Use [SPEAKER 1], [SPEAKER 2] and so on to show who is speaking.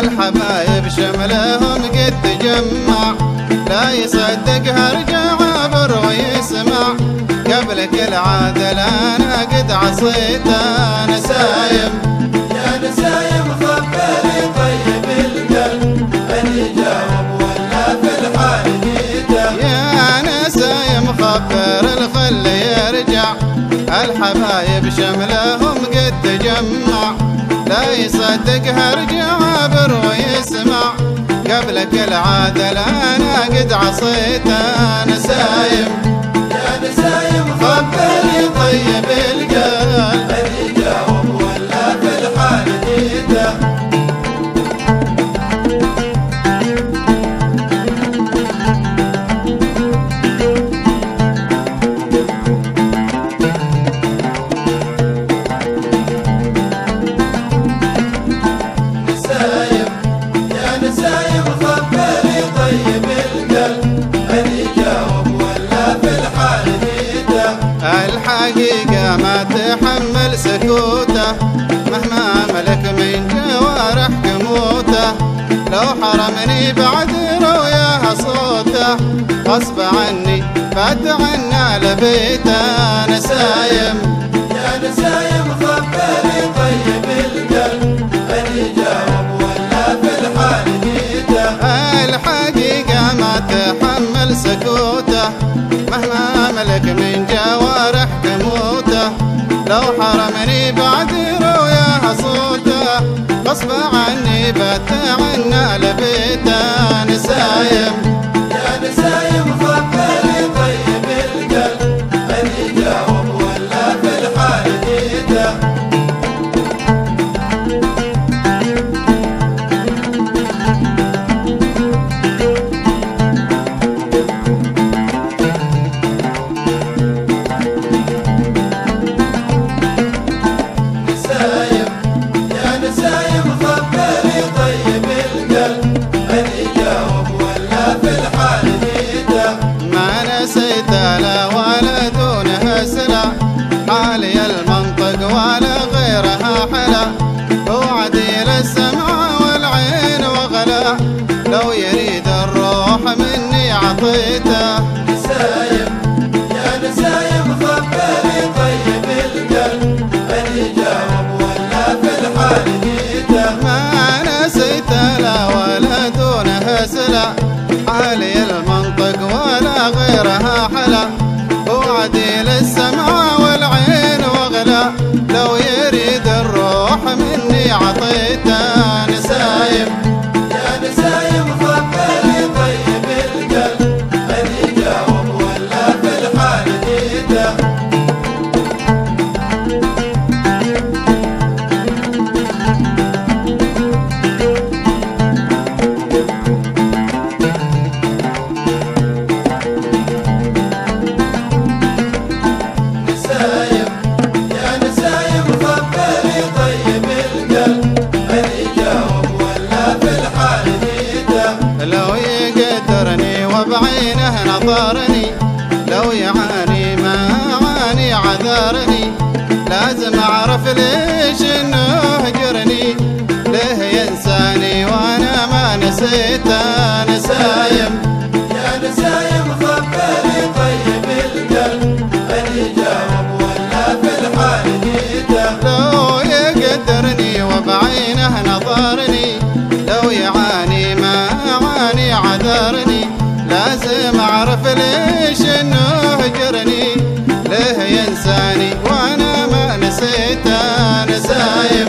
[SPEAKER 1] الحبايب شملهم قد تجمع لا يصدق هرجع عبر ويسمع. قبل كل عادل أنا قد عصيت أنا سايم.
[SPEAKER 2] يا نسايم خبري طيب القلب. من يجاوب ولا في الحال جيته
[SPEAKER 1] يا نسايم خبر الخل يرجع. الحبايب شملهم قد تجمع لا يصدق هرجع عبر ويسمع. قبل كل عادل أنا قد عصيت أنا سايم.
[SPEAKER 2] يا نسايم
[SPEAKER 1] خبري طيب القلب. الحقيقة ما تحمل سكوته. مهما ملك من جوارح كموته لو حرمني بعد رؤياها صوته. غصب عني فات عنا لبيته نسايم
[SPEAKER 2] يا نسايم
[SPEAKER 1] عنا لبيته لو يريد الروح مني عطيته
[SPEAKER 2] نسايم يا نسايم خبري طيب القلب. من يجاوب ولا في الحال جيته.
[SPEAKER 1] ما نسيت لا ولا دونها سلا حالي المنطق ولا غيرها حلا. وعدي للسمع والعين وغلا. لو يريد الروح مني عطيته لو يعاني ما عاني عذرني لازم أعرف ليش إنه هجرني. ليه ينساني وأنا ما نسيته نسايم
[SPEAKER 2] يا
[SPEAKER 1] لازم اعرف ليش إنه هجرني ليه ينساني؟ وأنا ما
[SPEAKER 2] نسايم
[SPEAKER 1] خبري طيب